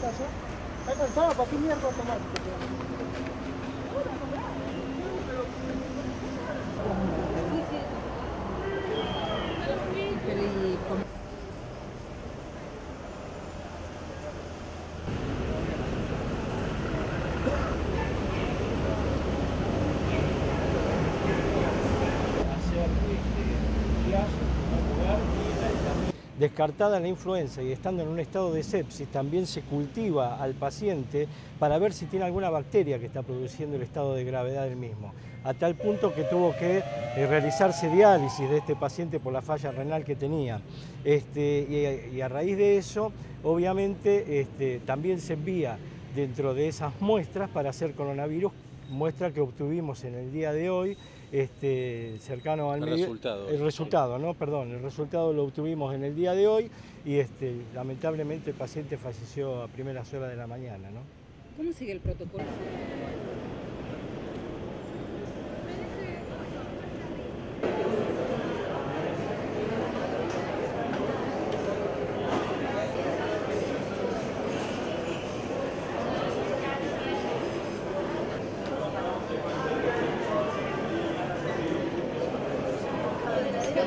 casa. Está cansado, ¿para qué mierda automático? Descartada la influenza y estando en un estado de sepsis, también se cultiva al paciente para ver si tiene alguna bacteria que está produciendo el estado de gravedad del mismo. A tal punto que tuvo que eh, realizarse diálisis de este paciente por la falla renal que tenía. Este, y, y a raíz de eso, obviamente, este, también se envía dentro de esas muestras para hacer coronavirus, muestra que obtuvimos en el día de hoy, este, cercano al El medio- resultado. el resultado, ¿no? Perdón, el resultado lo obtuvimos en el día de hoy y este, lamentablemente el paciente falleció a primeras horas de la mañana, ¿no? ¿Cómo sigue el protocolo?